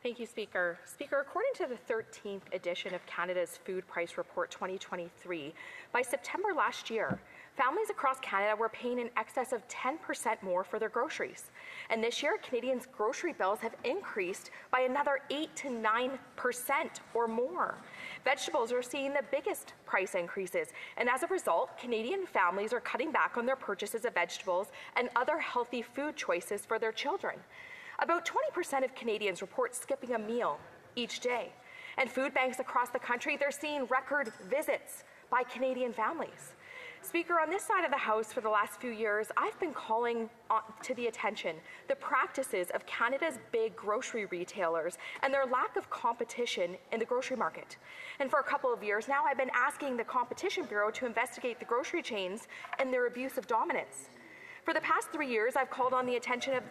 Thank you, Speaker. Speaker, according to the 13th edition of Canada's Food Price Report 2023, by September last year, families across Canada were paying in excess of 10% more for their groceries. And this year, Canadians' grocery bills have increased by another 8 to 9% or more. Vegetables are seeing the biggest price increases, and as a result, Canadian families are cutting back on their purchases of vegetables and other healthy food choices for their children. About 20% of Canadians report skipping a meal each day. And food banks across the country, they're seeing record visits by Canadian families. Speaker, on this side of the House for the last few years, I've been calling to the attention the practices of Canada's big grocery retailers and their lack of competition in the grocery market. And for a couple of years now, I've been asking the Competition Bureau to investigate the grocery chains and their abuse of dominance. For the past three years, I've called on the attention of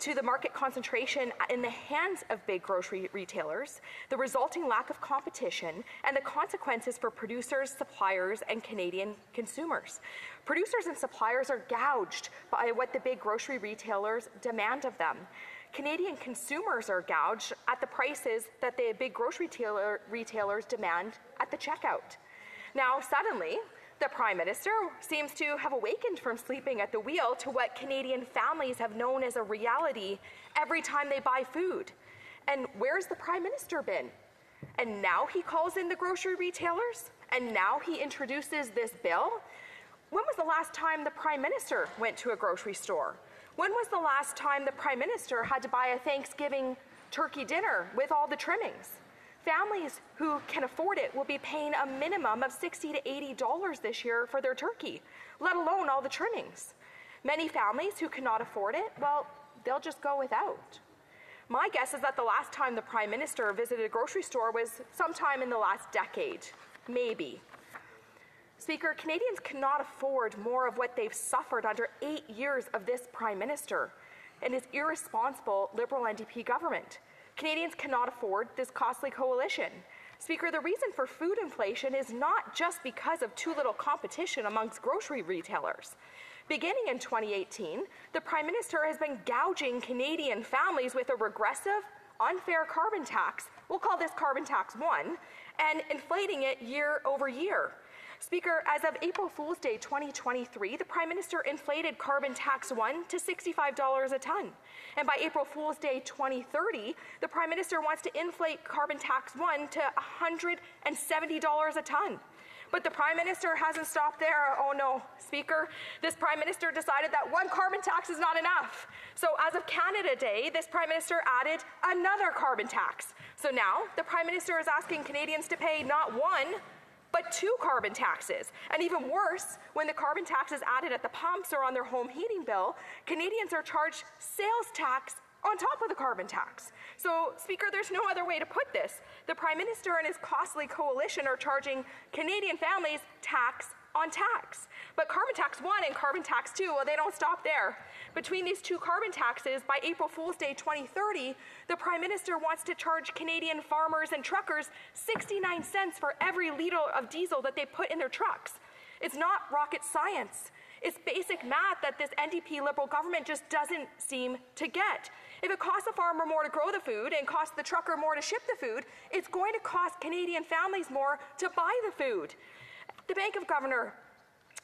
to the market concentration in the hands of big grocery retailers, the resulting lack of competition, and the consequences for producers, suppliers, and Canadian consumers. Producers and suppliers are gouged by what the big grocery retailers demand of them. Canadian consumers are gouged at the prices that the big grocery retailer, retailers demand at the checkout. Now, suddenly, the Prime Minister seems to have awakened from sleeping at the wheel to what Canadian families have known as a reality every time they buy food. And where's the Prime Minister been? And now he calls in the grocery retailers? And now he introduces this bill? When was the last time the Prime Minister went to a grocery store? When was the last time the Prime Minister had to buy a Thanksgiving turkey dinner with all the trimmings? Families who can afford it will be paying a minimum of 60 to 80 dollars this year for their turkey, let alone all the trimmings. Many families who cannot afford it, well, they'll just go without. My guess is that the last time the Prime Minister visited a grocery store was sometime in the last decade, maybe. Speaker, Canadians cannot afford more of what they've suffered under eight years of this Prime Minister and his irresponsible Liberal NDP government. Canadians cannot afford this costly coalition. Speaker, the reason for food inflation is not just because of too little competition amongst grocery retailers. Beginning in 2018, the Prime Minister has been gouging Canadian families with a regressive, unfair carbon tax. We'll call this Carbon Tax 1, and inflating it year over year. Speaker, as of April Fool's Day 2023, the Prime Minister inflated carbon tax 1 to $65 a ton. And by April Fool's Day 2030, the Prime Minister wants to inflate carbon tax 1 to $170 a ton. But the Prime Minister hasn't stopped there. Oh no, Speaker. This Prime Minister decided that one carbon tax is not enough. So, as of Canada Day, this Prime Minister added another carbon tax. So now the Prime Minister is asking Canadians to pay not one, but two carbon taxes. And even worse, when the carbon tax is added at the pumps or on their home heating bill, Canadians are charged sales tax on top of the carbon tax. So, Speaker, there's no other way to put this. The Prime Minister and his costly coalition are charging Canadian families tax on tax. But carbon tax 1 and carbon tax 2, well, they don't stop there. Between these two carbon taxes, by April Fool's Day 2030, the Prime Minister wants to charge Canadian farmers and truckers 69 cents for every litre of diesel that they put in their trucks. It's not rocket science. It's basic math that this NDP Liberal government just doesn't seem to get. If it costs a farmer more to grow the food and costs the trucker more to ship the food, it's going to cost Canadian families more to buy the food. The Bank of Governor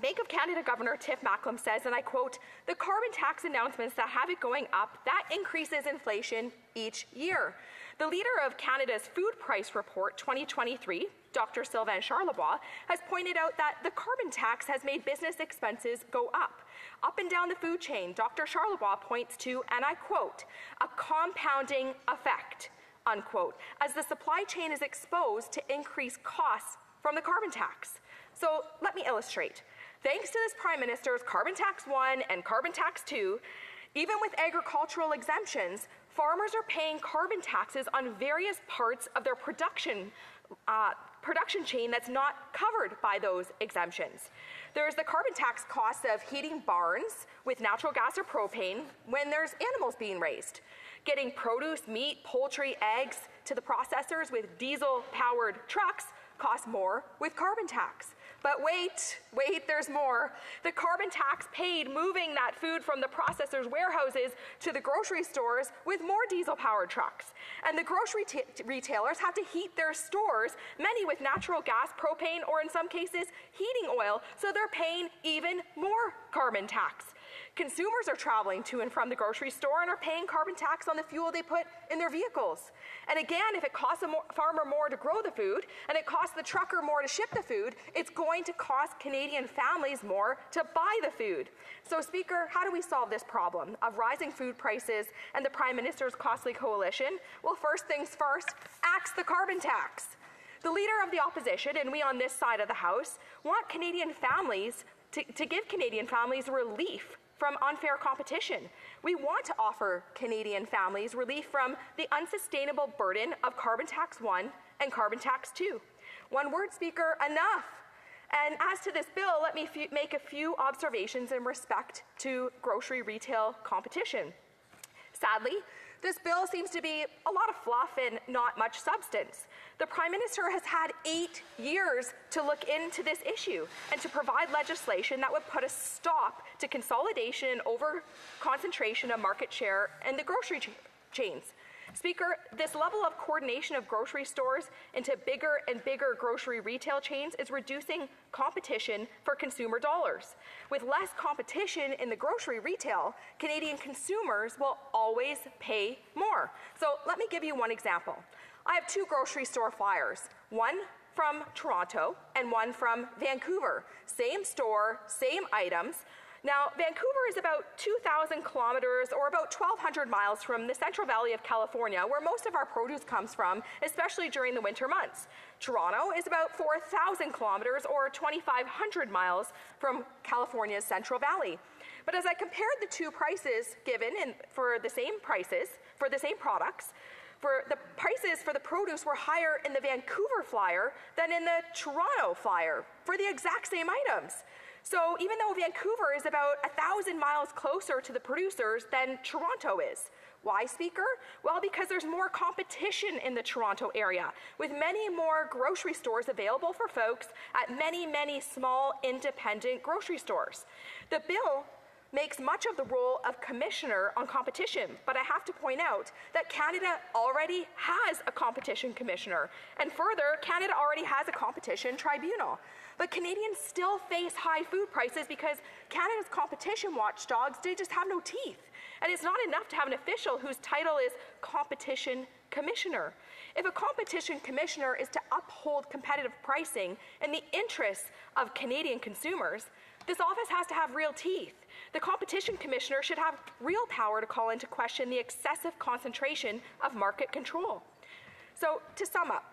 Bank of Canada Governor Tiff Macklem says, and I quote, the carbon tax announcements that have it going up, that increases inflation each year. The leader of Canada's Food Price Report 2023, Dr. Sylvain Charlebois, has pointed out that the carbon tax has made business expenses go up. Up and down the food chain, Dr. Charlebois points to, and I quote, a compounding effect, unquote, as the supply chain is exposed to increased costs from the carbon tax. So let me illustrate. Thanks to this Prime Minister's Carbon Tax 1 and Carbon Tax 2, even with agricultural exemptions, farmers are paying carbon taxes on various parts of their production uh, production chain that's not covered by those exemptions. There's the carbon tax cost of heating barns with natural gas or propane when there's animals being raised, getting produce, meat, poultry, eggs to the processors with diesel powered trucks costs more with carbon tax. But wait, wait, there's more. The carbon tax paid moving that food from the processors' warehouses to the grocery stores with more diesel powered trucks. And the grocery retailers have to heat their stores, many with natural gas, propane, or in some cases, heating oil, so they're paying even more carbon tax. Consumers are traveling to and from the grocery store and are paying carbon tax on the fuel they put in their vehicles. And again, if it costs a more, farmer more to grow the food and it costs the trucker more to ship the food, it's going to cost Canadian families more to buy the food. So, Speaker, how do we solve this problem of rising food prices and the Prime Minister's costly coalition? Well, first things first, axe the carbon tax. The leader of the opposition, and we on this side of the House, want Canadian families to, to give Canadian families relief from unfair competition. We want to offer Canadian families relief from the unsustainable burden of Carbon Tax 1 and Carbon Tax 2. One word, Speaker, enough. And as to this bill, let me f- make a few observations in respect to grocery retail competition. Sadly, this bill seems to be a lot of fluff and not much substance. The Prime Minister has had eight years to look into this issue and to provide legislation that would put a stop to consolidation and over concentration of market share in the grocery ch- chains. Speaker, this level of coordination of grocery stores into bigger and bigger grocery retail chains is reducing competition for consumer dollars. With less competition in the grocery retail, Canadian consumers will always pay more. So let me give you one example. I have two grocery store flyers, one from Toronto and one from Vancouver. Same store, same items, now, Vancouver is about 2,000 kilometers or about 1,200 miles from the Central Valley of California, where most of our produce comes from, especially during the winter months. Toronto is about 4,000 kilometers or 2,500 miles from California's Central Valley. But as I compared the two prices given in, for the same prices, for the same products, for the prices for the produce were higher in the Vancouver flyer than in the Toronto flyer for the exact same items. So even though Vancouver is about a thousand miles closer to the producers than Toronto is, why, Speaker? Well, because there's more competition in the Toronto area, with many more grocery stores available for folks at many, many small independent grocery stores. The bill makes much of the role of commissioner on competition, but I have to point out that Canada already has a competition commissioner, and further, Canada already has a competition tribunal. But Canadians still face high food prices because Canada's competition watchdogs, they just have no teeth. And it's not enough to have an official whose title is competition commissioner. If a competition commissioner is to uphold competitive pricing in the interests of Canadian consumers, this office has to have real teeth. The competition commissioner should have real power to call into question the excessive concentration of market control. So, to sum up,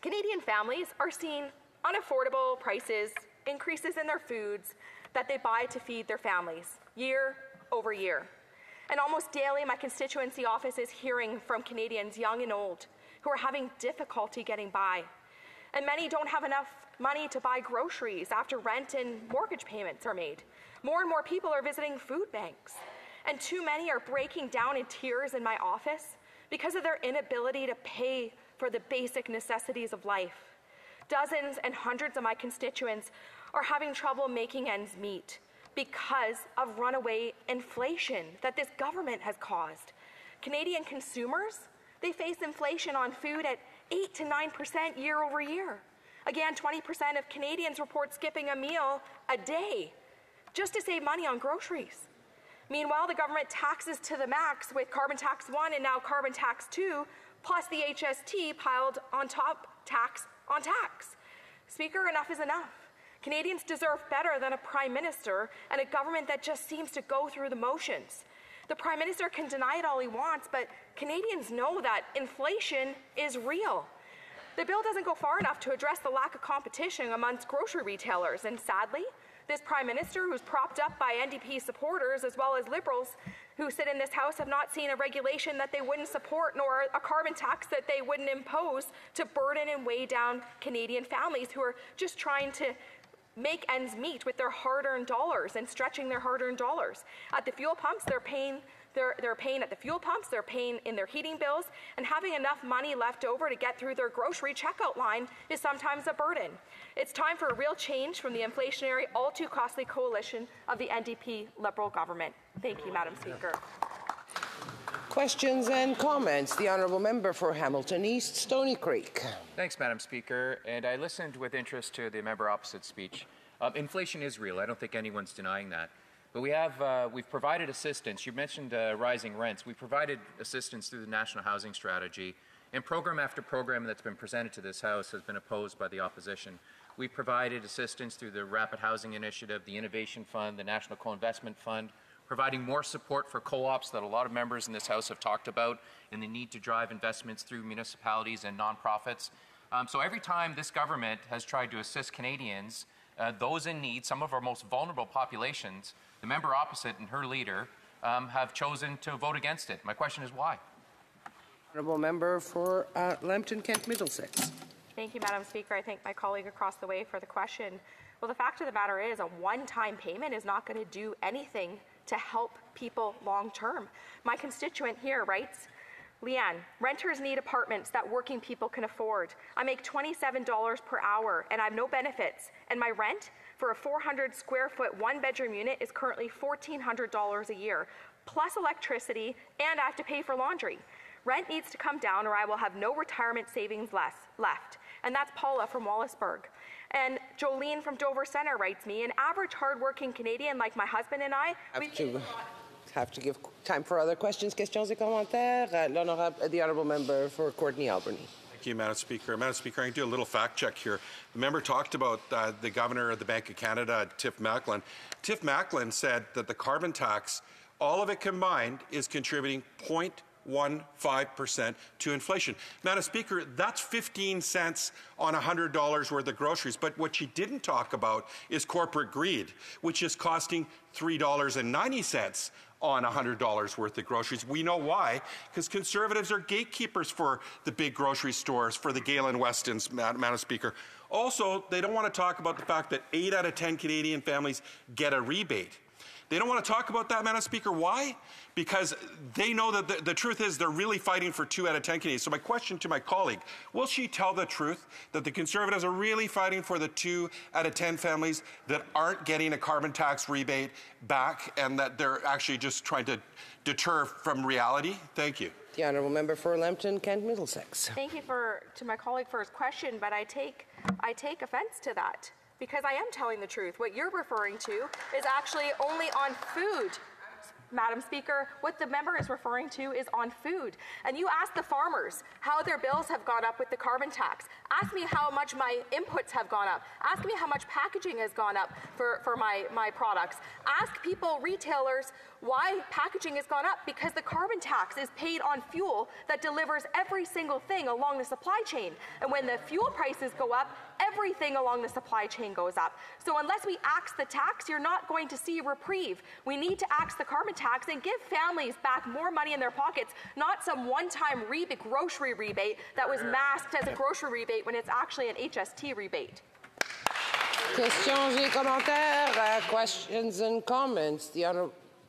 Canadian families are seeing unaffordable prices, increases in their foods that they buy to feed their families year over year. And almost daily, my constituency office is hearing from Canadians, young and old, who are having difficulty getting by. And many don't have enough money to buy groceries after rent and mortgage payments are made. More and more people are visiting food banks. And too many are breaking down in tears in my office because of their inability to pay for the basic necessities of life. Dozens and hundreds of my constituents are having trouble making ends meet because of runaway inflation that this government has caused. Canadian consumers, they face inflation on food at 8 to 9% year over year. Again, 20% of Canadians report skipping a meal a day just to save money on groceries. Meanwhile, the government taxes to the max with carbon tax 1 and now carbon tax 2, plus the HST piled on top tax on tax. Speaker, enough is enough. Canadians deserve better than a prime minister and a government that just seems to go through the motions. The prime minister can deny it all he wants, but Canadians know that inflation is real. The bill doesn't go far enough to address the lack of competition amongst grocery retailers, and sadly, this prime minister, who's propped up by NDP supporters as well as liberals who sit in this House, have not seen a regulation that they wouldn't support nor a carbon tax that they wouldn't impose to burden and weigh down Canadian families who are just trying to make ends meet with their hard earned dollars and stretching their hard earned dollars. At the fuel pumps, they're paying They're, they're paying at the fuel pumps, they're paying in their heating bills, and having enough money left over to get through their grocery checkout line is sometimes a burden. It's time for a real change from the inflationary, all too costly coalition of the NDP Liberal government. Thank you, Madam Speaker. Questions and comments. The Honourable Member for Hamilton East, Stony Creek. Thanks, Madam Speaker. And I listened with interest to the member opposite speech. Um, inflation is real. I don't think anyone's denying that. But we have, uh, we've provided assistance. You mentioned uh, rising rents. We provided assistance through the National Housing Strategy. And program after program that's been presented to this House has been opposed by the opposition. We provided assistance through the Rapid Housing Initiative, the Innovation Fund, the National Co-Investment Fund, providing more support for co-ops that a lot of members in this House have talked about and the need to drive investments through municipalities and nonprofits. Um, so every time this government has tried to assist Canadians, uh, those in need, some of our most vulnerable populations, the member opposite and her leader um, have chosen to vote against it. My question is why? Honourable Member for uh, Lambton Kent Middlesex. Thank you, Madam Speaker. I thank my colleague across the way for the question. Well, the fact of the matter is, a one time payment is not going to do anything to help people long term. My constituent here writes, Lianne, renters need apartments that working people can afford. I make $27 per hour and I have no benefits, and my rent for a 400 square foot one bedroom unit is currently $1,400 a year, plus electricity, and I have to pay for laundry. Rent needs to come down or I will have no retirement savings less, left. And that's Paula from Wallaceburg. And Jolene from Dover Center writes me, an average hardworking Canadian like my husband and I, we Have to, give time for other questions, questions et commentaires. Uh, L'honorable, the Honourable Member for Courtenay Alberni. Thank you, Madam Speaker. Madam Speaker, I can do a little fact check here. The member talked about uh, the governor of the Bank of Canada, Tiff Macklem. Tiff Macklem said that the carbon tax, all of it combined, is contributing 0.15% to inflation. Madam Speaker, that's 15 cents on $100 worth of groceries. But what she didn't talk about is corporate greed, which is costing $3.90 on $100 worth of groceries. We know why, because conservatives are gatekeepers for the big grocery stores, for the Galen Westons, Madam Speaker. Also, they don't want to talk about the fact that 8 out of 10 Canadian families get a rebate. They don't want to talk about that, Madam Speaker. Why? Because they know that the, the, truth is they're really fighting for two out of 10 Canadians. So, my question to my colleague will she tell the truth that the Conservatives are really fighting for the two out of 10 families that aren't getting a carbon tax rebate back and that they're actually just trying to deter from reality? Thank you. The Honourable Member for Lambton Kent Middlesex. Thank you for, to my colleague for his question, but I take, I take offense to that because I am telling the truth. What you're referring to is actually only on food. Madam Speaker, what the member is referring to is on food. And you ask the farmers how their bills have gone up with the carbon tax. Ask me how much my inputs have gone up. Ask me how much packaging has gone up for, for my, my products. Ask people, retailers, why packaging has gone up because the carbon tax is paid on fuel that delivers every single thing along the supply chain. And when the fuel prices go up, everything along the supply chain goes up. So unless we axe the tax, you're not going to see reprieve. We need to axe the carbon tax and give families back more money in their pockets, not some one-time rebate, grocery rebate that was masked as a grocery rebate when it's actually an HST rebate. Questions et commentaires, uh, questions and comments. The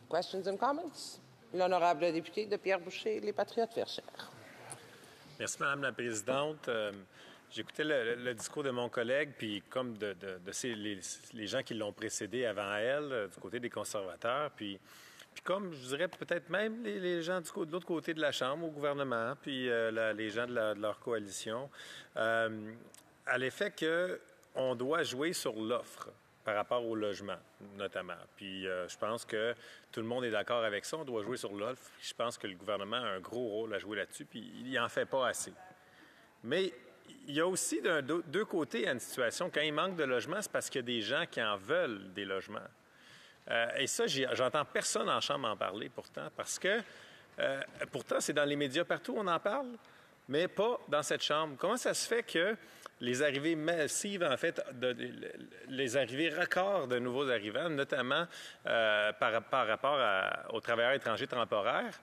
Questions and comments? L'honorable député de Pierre Boucher, les Patriotes Verchères. Merci, Madame la Présidente. Euh, J'écoutais le, discours de mon collègue, puis comme de, ces, les, gens qui l'ont précédé avant elle, euh, du côté des conservateurs, puis, puis comme je dirais peut-être même les, gens de l'autre côté de la Chambre, au gouvernement, puis euh, les gens de, de, leur coalition, euh, à l'effet qu'on doit jouer sur l'offre par rapport au logement, notamment. Puis euh, je pense que tout le monde est d'accord avec ça. On doit jouer sur l'offre. Je pense que le gouvernement a un gros rôle à jouer là-dessus, puis il n'en fait pas assez. Mais il y a aussi d'un, deux côtés à une situation. Quand il manque de logement, c'est parce qu'il y a des gens qui en veulent des logements. Euh, et ça, j'entends personne en chambre en parler pourtant, parce que euh, pourtant, c'est dans les médias partout on en parle, mais pas dans cette chambre. Comment ça se fait que les arrivées massives, en fait, de, les arrivées records de nouveaux arrivants, notamment euh, par, par, rapport à, aux travailleurs étrangers temporaires.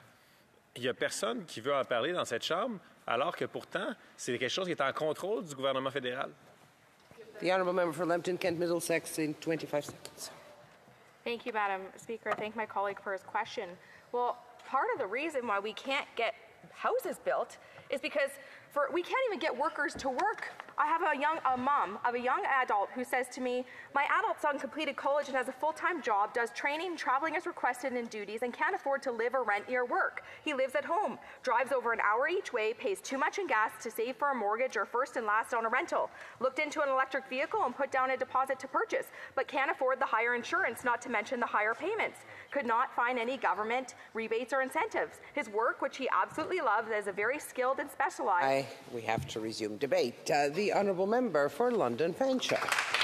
Il n'y a personne qui veut en parler dans cette Chambre, alors que pourtant, c'est quelque chose qui est en contrôle du gouvernement fédéral. The Honourable Member for Lambton, Kent Middlesex, in 25 seconds. Thank you, Madam Speaker. I thank my colleague for his question. Well, part of the reason why we can't get houses built is because for we can't even get workers to work. I have a young a mom of a young adult who says to me, "My adult son completed college and has a full-time job, does training, traveling as requested in duties, and can't afford to live or rent near work. He lives at home, drives over an hour each way, pays too much in gas to save for a mortgage or first and last on a rental. Looked into an electric vehicle and put down a deposit to purchase, but can't afford the higher insurance, not to mention the higher payments. Could not find any government rebates or incentives. His work, which he absolutely loves, is a very skilled and specialized." I, we have to resume debate. Uh, honourable member for London Fanshawe.